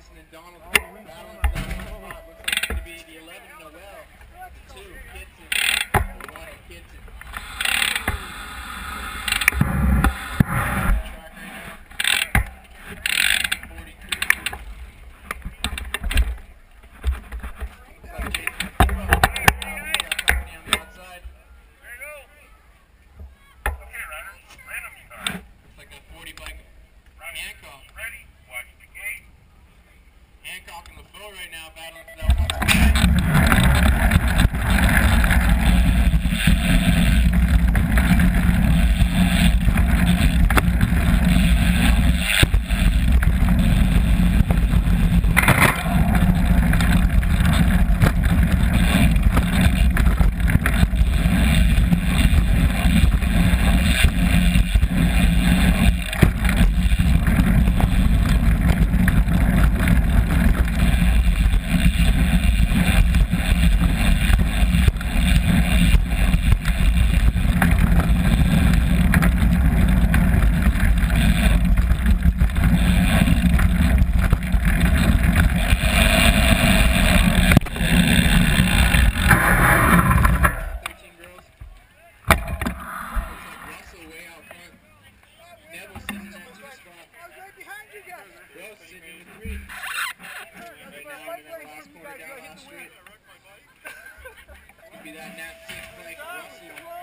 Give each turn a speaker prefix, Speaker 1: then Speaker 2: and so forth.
Speaker 1: Mason and Donald. walking the floor right now battling for that got that six like Russell.